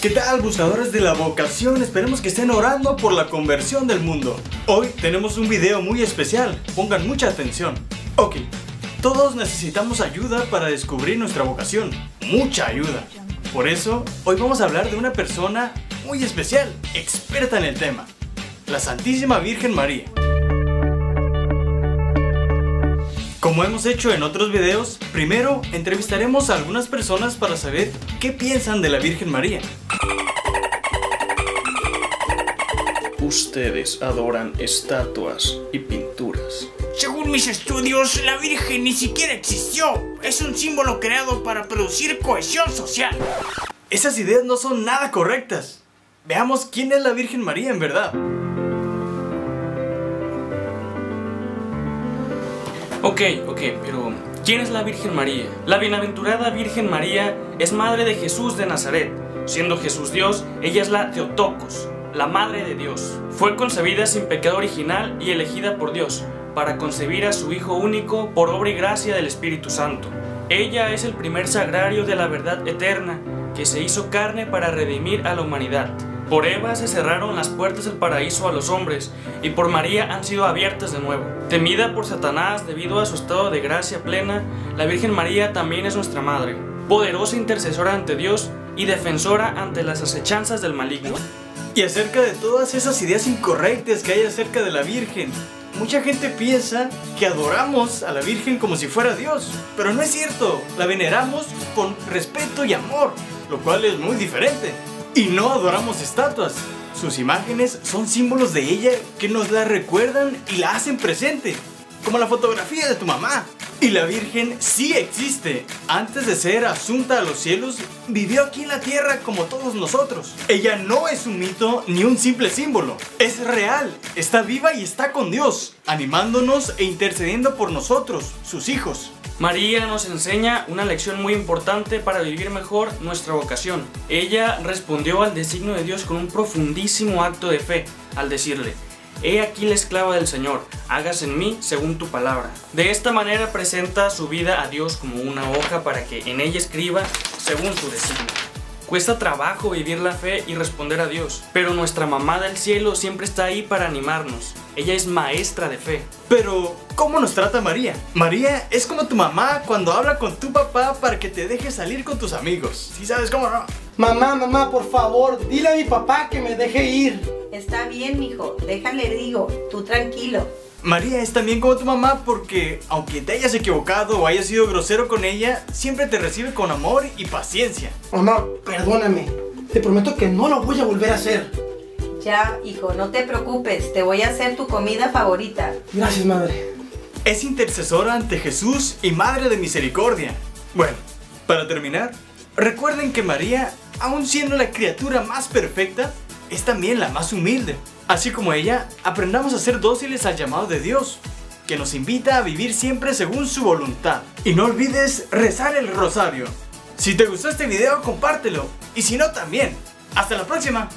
¿Qué tal buscadores de la vocación? Esperemos que estén orando por la conversión del mundo. Hoy tenemos un video muy especial, pongan mucha atención. Ok, todos necesitamos ayuda para descubrir nuestra vocación, mucha ayuda. Por eso, hoy vamos a hablar de una persona muy especial, experta en el tema, la Santísima Virgen María. Como hemos hecho en otros videos, primero entrevistaremos a algunas personas para saber qué piensan de la Virgen María. Ustedes adoran estatuas y pinturas. Según mis estudios, la Virgen ni siquiera existió. Es un símbolo creado para producir cohesión social. Esas ideas no son nada correctas. Veamos quién es la Virgen María en verdad. Ok, ok, pero ¿quién es la Virgen María? La bienaventurada Virgen María es madre de Jesús de Nazaret. Siendo Jesús Dios, ella es la Teotocos, la madre de Dios. Fue concebida sin pecado original y elegida por Dios para concebir a su Hijo único por obra y gracia del Espíritu Santo. Ella es el primer sagrario de la verdad eterna que se hizo carne para redimir a la humanidad. Por Eva se cerraron las puertas del paraíso a los hombres y por María han sido abiertas de nuevo. Temida por Satanás debido a su estado de gracia plena, la Virgen María también es nuestra madre, poderosa intercesora ante Dios y defensora ante las acechanzas del maligno. Y acerca de todas esas ideas incorrectas que hay acerca de la Virgen, mucha gente piensa que adoramos a la Virgen como si fuera Dios, pero no es cierto, la veneramos con respeto y amor, lo cual es muy diferente. Y no adoramos estatuas. Sus imágenes son símbolos de ella que nos la recuerdan y la hacen presente, como la fotografía de tu mamá. Y la Virgen sí existe. Antes de ser asunta a los cielos, vivió aquí en la tierra como todos nosotros. Ella no es un mito ni un simple símbolo. Es real, está viva y está con Dios, animándonos e intercediendo por nosotros, sus hijos. María nos enseña una lección muy importante para vivir mejor nuestra vocación. Ella respondió al designio de Dios con un profundísimo acto de fe, al decirle, He aquí la esclava del Señor, hagas en mí según tu palabra. De esta manera presenta su vida a Dios como una hoja para que en ella escriba según su designio. Cuesta trabajo vivir la fe y responder a Dios, pero nuestra mamá del cielo siempre está ahí para animarnos. Ella es maestra de fe. Pero, ¿cómo nos trata María? María es como tu mamá cuando habla con tu papá para que te deje salir con tus amigos. ¿Sí sabes cómo no? Mamá, mamá, por favor, dile a mi papá que me deje ir. Está bien, mijo, déjale digo, tú tranquilo. María es también como tu mamá porque, aunque te hayas equivocado o hayas sido grosero con ella, siempre te recibe con amor y paciencia. Mamá, perdóname. Te prometo que no lo voy a volver a hacer. Ya, hijo, no te preocupes, te voy a hacer tu comida favorita. Gracias, madre. Es intercesora ante Jesús y Madre de Misericordia. Bueno, para terminar, recuerden que María, aun siendo la criatura más perfecta, es también la más humilde. Así como ella, aprendamos a ser dóciles al llamado de Dios, que nos invita a vivir siempre según su voluntad. Y no olvides rezar el rosario. Si te gustó este video, compártelo. Y si no, también. ¡Hasta la próxima!